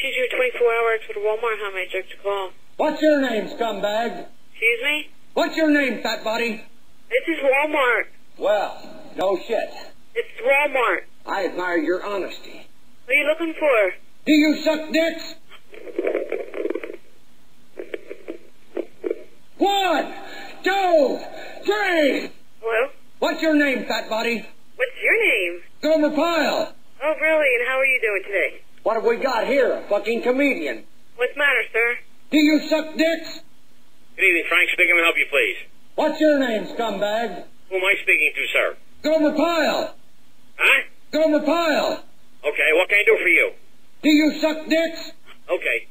she's your 24 hour extra Walmart. How may I direct call? What's your name, scumbag? Excuse me? What's your name, fat body? This is Walmart. Well, no shit. It's Walmart. I admire your honesty. What are you looking for? Do you suck dicks? One, two, three. Hello? What's your name, fat body? What's your name? Gomer Pyle. Oh, really? And how are you doing today? What have we got here? A fucking comedian. What's the matter, sir? Do you suck dicks? Good evening, Frank speaking. Help you, please? What's your name, scumbag? Who am I speaking to, sir? Gomer Pyle. Huh? Gomer Pyle. Okay, what can I do for you? Do you suck dicks? Okay.